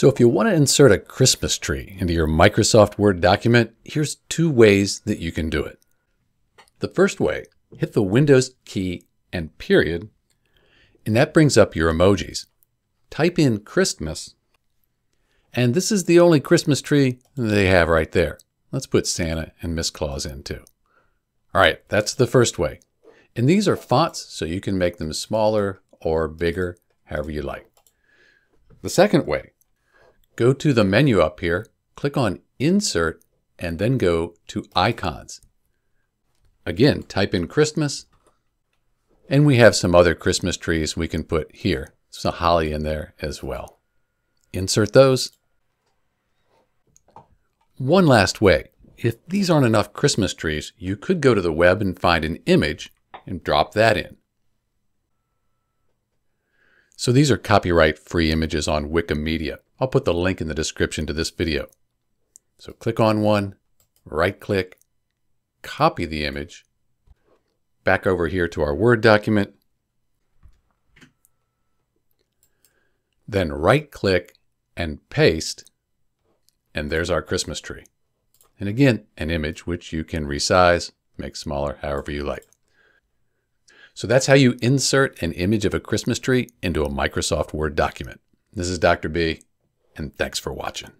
So if you want to insert a Christmas tree into your Microsoft Word document, here's two ways that you can do it. The first way, hit the Windows key and period, and that brings up your emojis. Type in Christmas, and this is the only Christmas tree they have right there. Let's put Santa and Miss Claus in too. All right, that's the first way. And these are fonts, so you can make them smaller or bigger, however you like. The second way, go to the menu up here, click on Insert, and then go to Icons. Again, type in Christmas, and we have some other Christmas trees we can put here. Some holly in there as well. Insert those. One last way. If these aren't enough Christmas trees, you could go to the web and find an image and drop that in. So these are copyright free images on Wikimedia. I'll put the link in the description to this video. So click on one, right click, copy the image, back over here to our Word document, then right click and paste, and there's our Christmas tree. And again, an image which you can resize, make smaller, however you like. So that's how you insert an image of a Christmas tree into a Microsoft Word document. This is Dr. B, and thanks for watching.